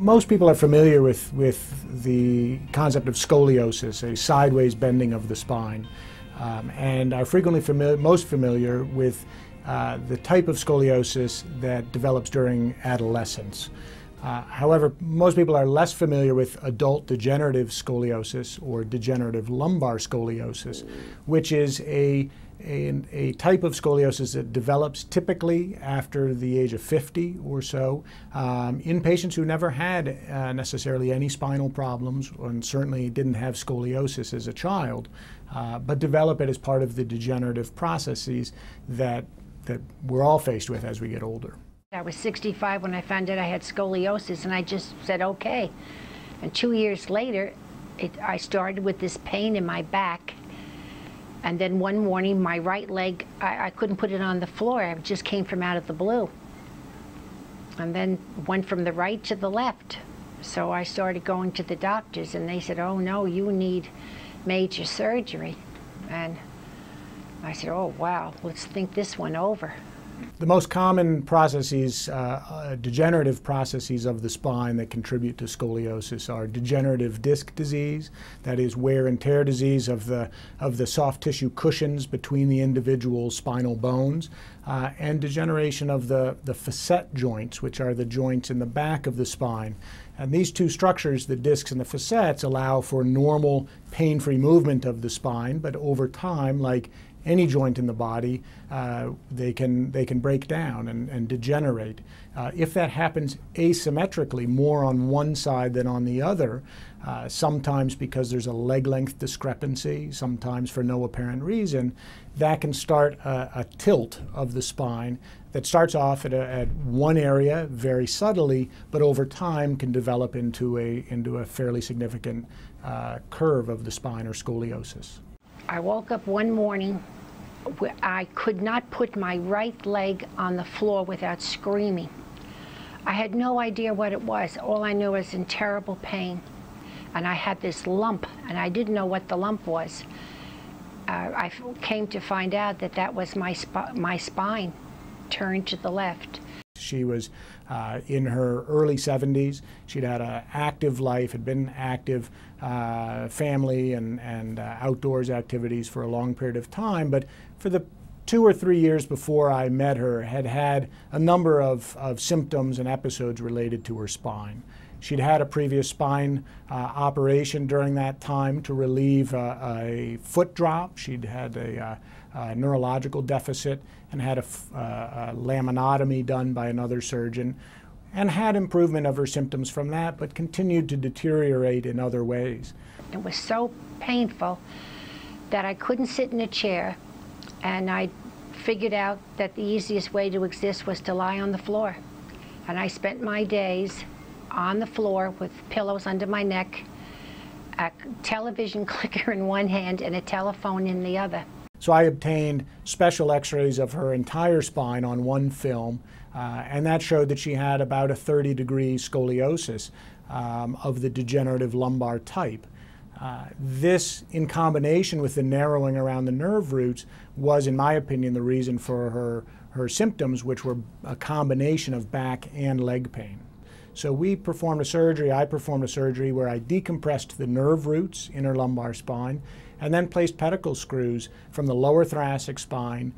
Most people are familiar with, with the concept of scoliosis, a sideways bending of the spine, um, and are frequently familiar, most familiar with uh, the type of scoliosis that develops during adolescence. Uh, however, most people are less familiar with adult degenerative scoliosis or degenerative lumbar scoliosis, which is a a, a, type of scoliosis that develops typically after the age of 50 or so um, in patients who never had uh, necessarily any spinal problems and certainly didn't have scoliosis as a child, uh, but develop it as part of the degenerative processes that, that we're all faced with as we get older. I was 65 when I found out I had scoliosis, and I just said, okay. And two years later, it, I started with this pain in my back and then one morning, my right leg, I, I couldn't put it on the floor. It just came from out of the blue. And then went from the right to the left. So I started going to the doctors, and they said, oh, no, you need major surgery. And I said, oh, wow, let's think this one over. The most common processes, uh, uh, degenerative processes of the spine that contribute to scoliosis are degenerative disc disease, that is wear and tear disease of the, of the soft tissue cushions between the individual spinal bones, uh, and degeneration of the, the facet joints, which are the joints in the back of the spine. And these two structures, the discs and the facets, allow for normal pain-free movement of the spine, but over time, like any joint in the body, uh, they, can, they can break down and, and degenerate. Uh, if that happens asymmetrically, more on one side than on the other, uh, sometimes because there's a leg length discrepancy, sometimes for no apparent reason, that can start a, a tilt of the spine that starts off at, a, at, one area very subtly, but over time can develop into a, into a fairly significant uh, curve of the spine or scoliosis. I woke up one morning I could not put my right leg on the floor without screaming. I had no idea what it was. All I knew was in terrible pain. And I had this lump, and I didn't know what the lump was. Uh, I came to find out that that was my, sp my spine turned to the left. She was uh, in her early 70s. She'd had an active life, had been active uh, family and, and uh, outdoors activities for a long period of time, but for the two or three years before I met her, had had a number of, of symptoms and episodes related to her spine. She'd had a previous spine uh, operation during that time to relieve uh, a foot drop. She'd had a, uh, neurological deficit and had a, uh, a, laminotomy done by another surgeon and had improvement of her symptoms from that, but continued to deteriorate in other ways. It was so painful that I couldn't sit in a chair, and I figured out that the easiest way to exist was to lie on the floor. And I spent my days on the floor with pillows under my neck, a television clicker in one hand and a telephone in the other. So I obtained special x-rays of her entire spine on one film, uh, and that showed that she had about a 30 degree scoliosis um, of the degenerative lumbar type. Uh, this, in combination with the narrowing around the nerve roots, was, in my opinion, the reason for her, her symptoms, which were a combination of back and leg pain. So we performed a surgery, I performed a surgery where I decompressed the nerve roots in her lumbar spine and then placed pedicle screws from the lower thoracic spine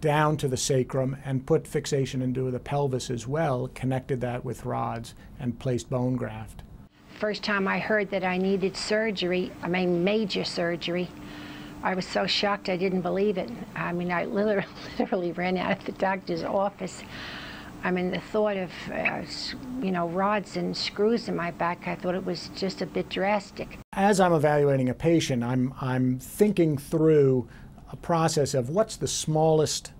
down to the sacrum and put fixation into the pelvis as well, connected that with rods and placed bone graft. First time I heard that I needed surgery, I mean major surgery, I was so shocked I didn't believe it. I mean, I literally, literally ran out of the doctor's office. I mean, the thought of, uh, you know, rods and screws in my back, I thought it was just a bit drastic. As I'm evaluating a patient, I'm, I'm thinking through a process of what's the smallest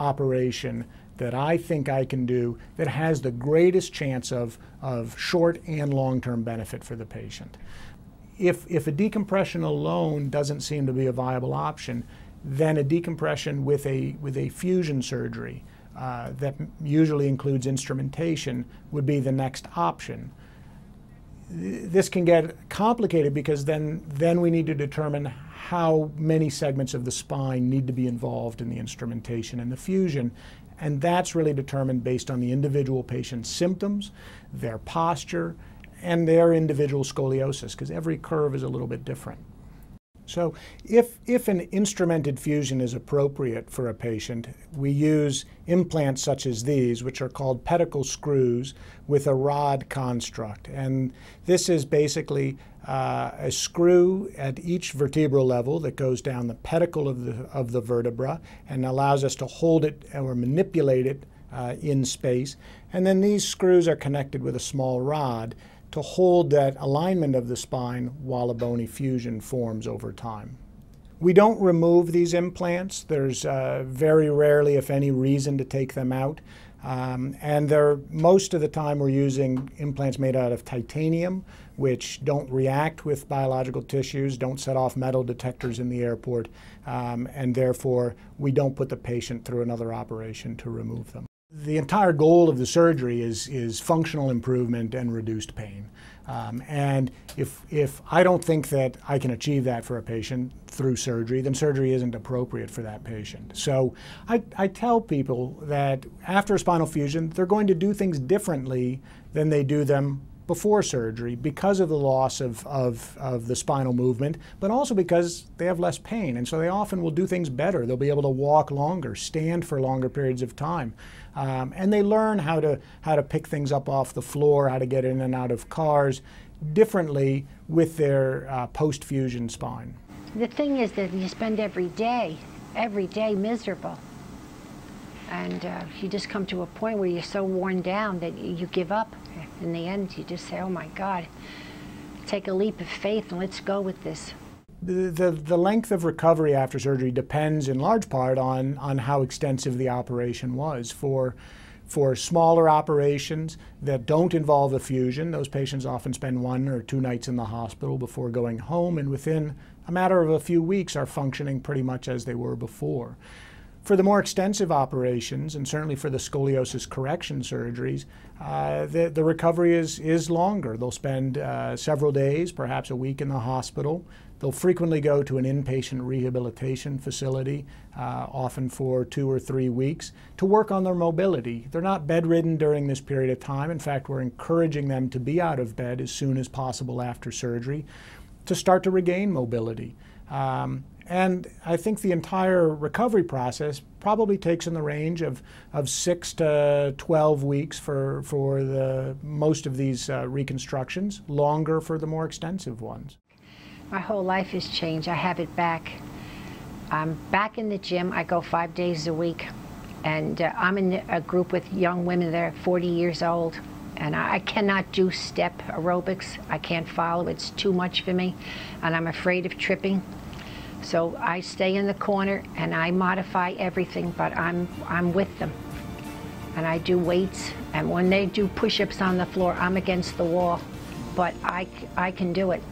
operation that I think I can do that has the greatest chance of, of short and long-term benefit for the patient. If, if a decompression alone doesn't seem to be a viable option, then a decompression with a, with a fusion surgery uh, that usually includes instrumentation would be the next option. This can get complicated because then, then we need to determine how many segments of the spine need to be involved in the instrumentation and the fusion. And that's really determined based on the individual patient's symptoms, their posture, and their individual scoliosis, because every curve is a little bit different. So if, if an instrumented fusion is appropriate for a patient, we use implants such as these, which are called pedicle screws with a rod construct. And this is basically uh, a screw at each vertebral level that goes down the pedicle of the, of the vertebra and allows us to hold it or manipulate it uh, in space. And then these screws are connected with a small rod to hold that alignment of the spine while a bony fusion forms over time. We don't remove these implants. There's uh, very rarely, if any, reason to take them out. Um, and they're, most of the time we're using implants made out of titanium, which don't react with biological tissues, don't set off metal detectors in the airport, um, and therefore we don't put the patient through another operation to remove them. The entire goal of the surgery is, is functional improvement and reduced pain. Um, and if, if I don't think that I can achieve that for a patient through surgery, then surgery isn't appropriate for that patient. So I, I tell people that after a spinal fusion, they're going to do things differently than they do them before surgery because of the loss of, of, of the spinal movement, but also because they have less pain. And so they often will do things better. They'll be able to walk longer, stand for longer periods of time. Um, and they learn how to, how to pick things up off the floor, how to get in and out of cars differently with their uh, post-fusion spine. The thing is that you spend every day, every day miserable. And uh, you just come to a point where you're so worn down that you give up in the end, you just say, oh my God, take a leap of faith and let's go with this. The, the, the, length of recovery after surgery depends in large part on, on how extensive the operation was. For, for smaller operations that don't involve a fusion, those patients often spend one or two nights in the hospital before going home and within a matter of a few weeks are functioning pretty much as they were before. For the more extensive operations, and certainly for the scoliosis correction surgeries, uh, the, the recovery is, is longer. They'll spend uh, several days, perhaps a week in the hospital. They'll frequently go to an inpatient rehabilitation facility, uh, often for two or three weeks, to work on their mobility. They're not bedridden during this period of time. In fact, we're encouraging them to be out of bed as soon as possible after surgery to start to regain mobility. Um, and I think the entire recovery process probably takes in the range of, of six to 12 weeks for, for the, most of these uh, reconstructions, longer for the more extensive ones. My whole life has changed. I have it back. I'm back in the gym. I go five days a week. And uh, I'm in a group with young women that are 40 years old. And I, I cannot do step aerobics. I can't follow. It's too much for me. And I'm afraid of tripping. So I stay in the corner and I modify everything, but I'm, I'm with them. And I do weights, and when they do push-ups on the floor, I'm against the wall, but I, I can do it.